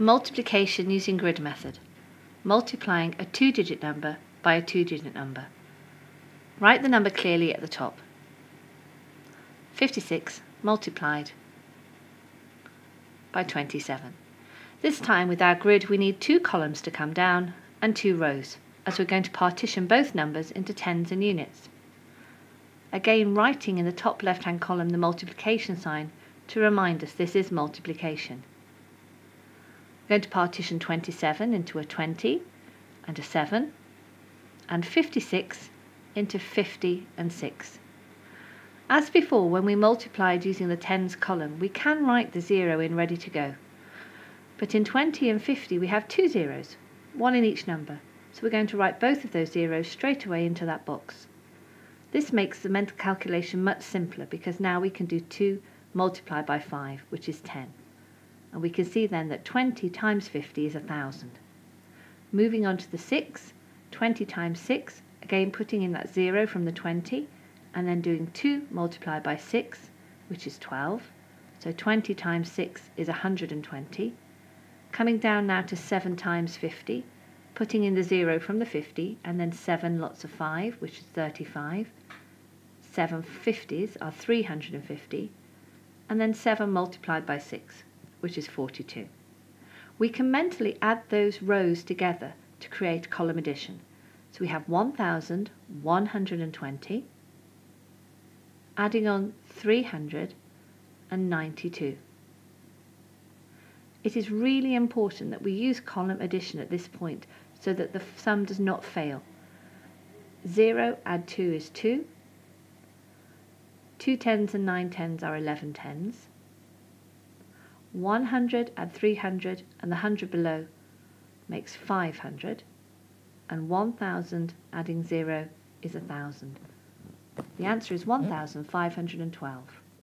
Multiplication using grid method. Multiplying a two-digit number by a two-digit number. Write the number clearly at the top. 56 multiplied by 27. This time with our grid we need two columns to come down and two rows as we're going to partition both numbers into tens and units. Again writing in the top left hand column the multiplication sign to remind us this is multiplication. Going to partition 27 into a 20 and a 7 and 56 into 50 and 6. As before, when we multiplied using the tens column, we can write the zero in ready to go. But in 20 and 50 we have two zeros, one in each number, so we're going to write both of those zeros straight away into that box. This makes the mental calculation much simpler because now we can do 2 multiplied by 5, which is 10 and we can see then that 20 times 50 is 1000. Moving on to the 6, 20 times 6, again putting in that 0 from the 20, and then doing 2 multiplied by 6, which is 12. So 20 times 6 is 120. Coming down now to 7 times 50, putting in the 0 from the 50, and then 7 lots of 5, which is 35. 7 50s are 350, and then 7 multiplied by 6, which is 42. We can mentally add those rows together to create column addition. So we have 1,120, adding on 392. It is really important that we use column addition at this point so that the sum does not fail. 0 add 2 is 2. 2 tens and 9 tens are 11 tens. 100 add 300 and the 100 below makes 500 and 1000 adding 0 is 1000. The answer is hmm. 1512.